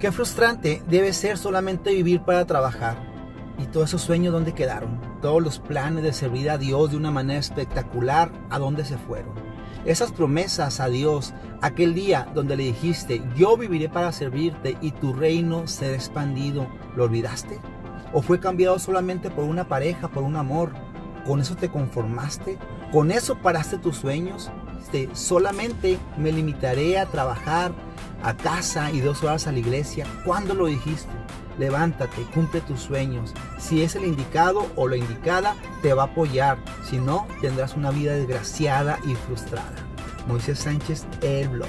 Qué frustrante debe ser solamente vivir para trabajar. Y todos esos sueños, ¿dónde quedaron? Todos los planes de servir a Dios de una manera espectacular, ¿a dónde se fueron? Esas promesas a Dios, aquel día donde le dijiste, yo viviré para servirte y tu reino será expandido, ¿lo olvidaste? ¿O fue cambiado solamente por una pareja, por un amor? ¿Con eso te conformaste? ¿Con eso paraste tus sueños? Este, solamente me limitaré a trabajar a casa y dos horas a la iglesia. ¿Cuándo lo dijiste? Levántate, cumple tus sueños. Si es el indicado o la indicada, te va a apoyar. Si no, tendrás una vida desgraciada y frustrada. Moisés Sánchez, el blog.